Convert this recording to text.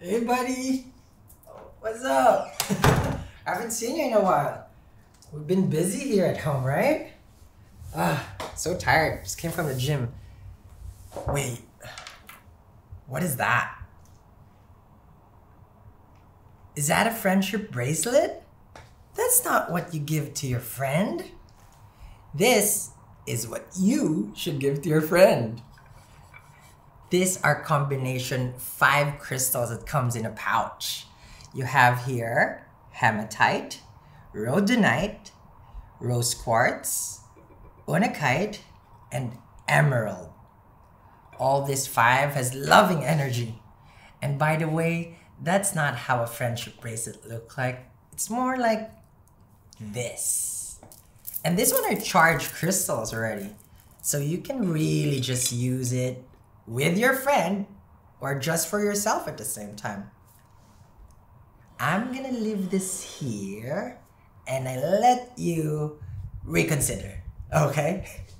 Hey, buddy. What's up? I haven't seen you in a while. We've been busy here at home, right? Ah, so tired. Just came from the gym. Wait, what is that? Is that a friendship bracelet? That's not what you give to your friend. This is what you should give to your friend. These are combination five crystals that comes in a pouch. You have here hematite, rhodonite, rose quartz, unakite, and emerald. All this five has loving energy. And by the way, that's not how a friendship bracelet look like. It's more like this. And this one are charged crystals already. So you can really just use it with your friend or just for yourself at the same time. I'm gonna leave this here and I let you reconsider. Okay?